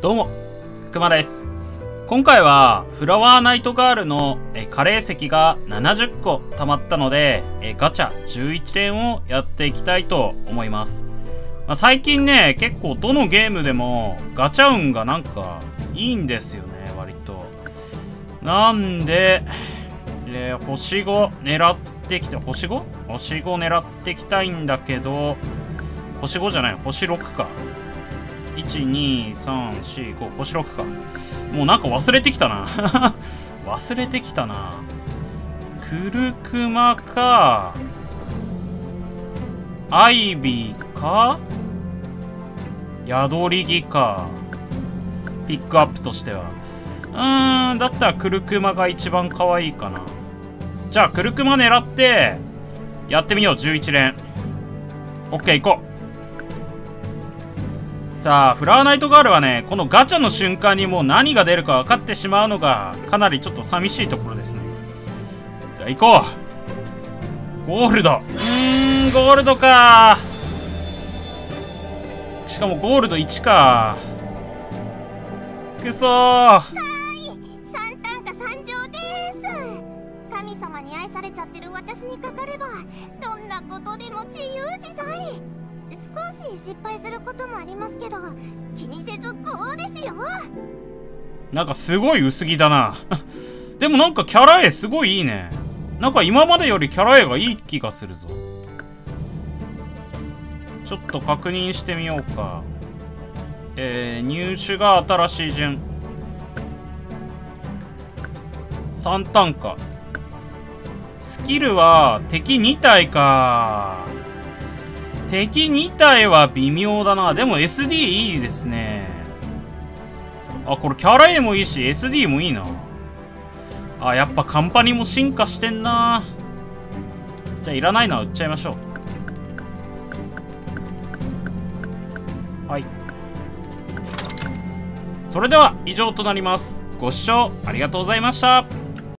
どうも、くまです。今回は、フラワーナイトガールのえカレー石が70個溜まったので、えガチャ11連をやっていきたいと思います。まあ、最近ね、結構どのゲームでもガチャ運がなんかいいんですよね、割と。なんで、え、星5狙ってきて、星 5? 星5狙ってきたいんだけど、星5じゃない、星6か。12345星6か。もうなんか忘れてきたな。忘れてきたな。クルクマか。アイビーか。宿り木か。ピックアップとしては。うーんだったらクルクマが一番可愛いかな。じゃあクルクマ狙ってやってみよう。11連。OK 行こう。さあ、フラワーナイトガールはね、このガチャの瞬間にもう何が出るか分かってしまうのが、かなりちょっと寂しいところですね。じゃあ行こう。ゴールド。うーん、ゴールドか。しかもゴールド1か。くそー。三単価参上です。神様に愛されちゃってる私にかかればどんなことでも自由自在。少し失敗することもありますけど気にせずこうですよ。なんかすごい薄着だな。でもなんかキャラ絵すごいいいね。なんか今までよりキャラ絵がいい気がするぞ。ちょっと確認してみようか。えー、入手が新しい順。3単価。スキルは敵2体か。敵2体は微妙だな。でも SD いいですね。あ、これキャラ A もいいし、SD もいいな。あ、やっぱカンパニーも進化してんな。じゃあいらないのは売っちゃいましょう。はい。それでは以上となります。ご視聴ありがとうございました。